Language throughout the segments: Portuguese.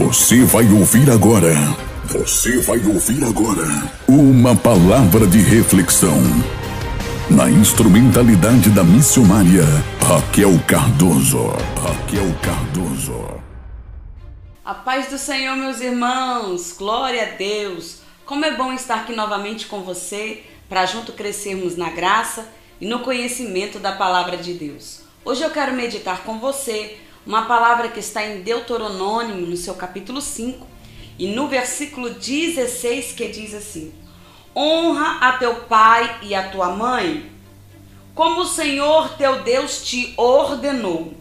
Você vai ouvir agora. Você vai ouvir agora uma palavra de reflexão na instrumentalidade da missionária Raquel Cardoso. Raquel Cardoso. A paz do Senhor, meus irmãos. Glória a Deus. Como é bom estar aqui novamente com você para junto crescermos na graça e no conhecimento da palavra de Deus. Hoje eu quero meditar com você uma palavra que está em Deuteronômio, no seu capítulo 5, e no versículo 16, que diz assim: Honra a teu pai e a tua mãe, como o Senhor teu Deus te ordenou,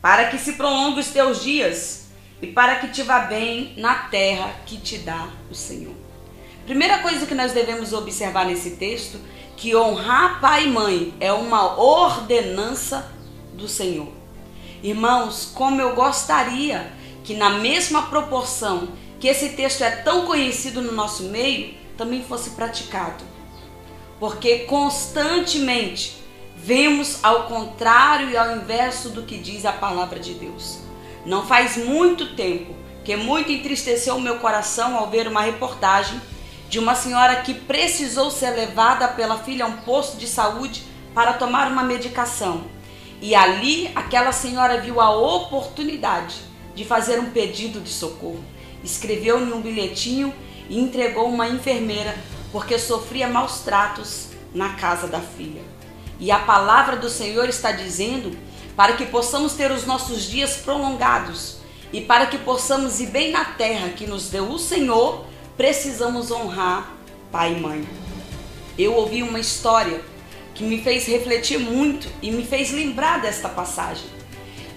para que se prolongue os teus dias e para que te vá bem na terra que te dá o Senhor. Primeira coisa que nós devemos observar nesse texto, que honrar pai e mãe é uma ordenança do Senhor. Irmãos, como eu gostaria que na mesma proporção que esse texto é tão conhecido no nosso meio, também fosse praticado. Porque constantemente vemos ao contrário e ao inverso do que diz a palavra de Deus. Não faz muito tempo que muito entristeceu o meu coração ao ver uma reportagem de uma senhora que precisou ser levada pela filha a um posto de saúde para tomar uma medicação. E ali aquela senhora viu a oportunidade de fazer um pedido de socorro. Escreveu em um bilhetinho e entregou uma enfermeira porque sofria maus tratos na casa da filha. E a palavra do Senhor está dizendo para que possamos ter os nossos dias prolongados e para que possamos ir bem na terra que nos deu o Senhor, precisamos honrar pai e mãe. Eu ouvi uma história que me fez refletir muito e me fez lembrar desta passagem.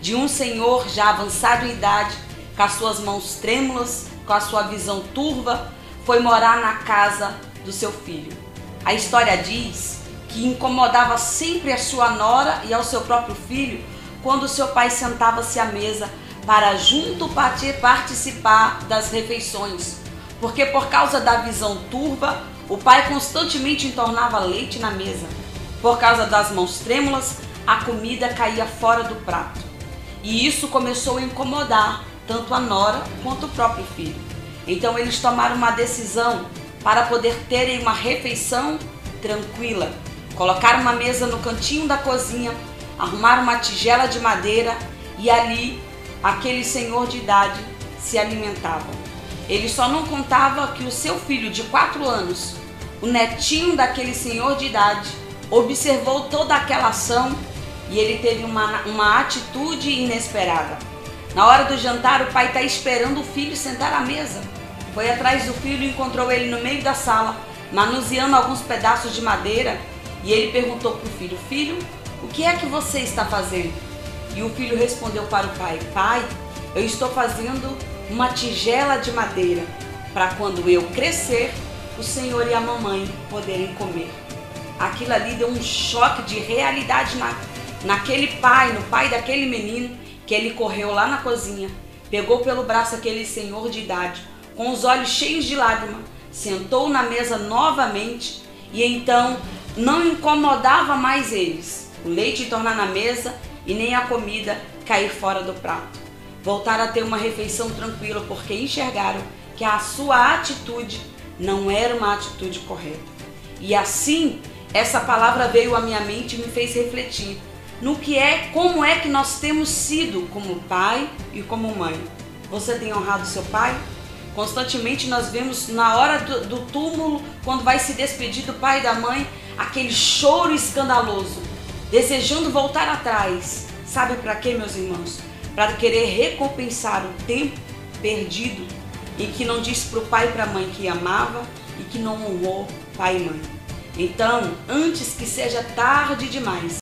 De um senhor já avançado em idade, com as suas mãos trêmulas, com a sua visão turva, foi morar na casa do seu filho. A história diz que incomodava sempre a sua nora e ao seu próprio filho quando seu pai sentava-se à mesa para junto participar das refeições, porque por causa da visão turva, o pai constantemente entornava leite na mesa. Por causa das mãos trêmulas, a comida caía fora do prato. E isso começou a incomodar tanto a nora quanto o próprio filho. Então eles tomaram uma decisão para poder terem uma refeição tranquila. Colocaram uma mesa no cantinho da cozinha, arrumaram uma tigela de madeira e ali aquele senhor de idade se alimentava. Ele só não contava que o seu filho de quatro anos, o netinho daquele senhor de idade, observou toda aquela ação e ele teve uma, uma atitude inesperada. Na hora do jantar, o pai está esperando o filho sentar à mesa. Foi atrás do filho e encontrou ele no meio da sala, manuseando alguns pedaços de madeira. E ele perguntou para o filho: Filho, o que é que você está fazendo? E o filho respondeu para o pai: Pai, eu estou fazendo uma tigela de madeira para quando eu crescer, o senhor e a mamãe poderem comer aquilo ali deu um choque de realidade na, naquele pai, no pai daquele menino, que ele correu lá na cozinha, pegou pelo braço aquele senhor de idade, com os olhos cheios de lágrimas, sentou na mesa novamente e então não incomodava mais eles o leite tornar na mesa e nem a comida cair fora do prato. Voltaram a ter uma refeição tranquila porque enxergaram que a sua atitude não era uma atitude correta. E assim essa palavra veio à minha mente e me fez refletir no que é, como é que nós temos sido como pai e como mãe. Você tem honrado seu pai? Constantemente nós vemos na hora do, do túmulo, quando vai se despedir do pai e da mãe, aquele choro escandaloso, desejando voltar atrás. Sabe para quê, meus irmãos? Para querer recompensar o tempo perdido e que não disse para o pai e para a mãe que amava e que não honrou pai e mãe. Então, antes que seja tarde demais,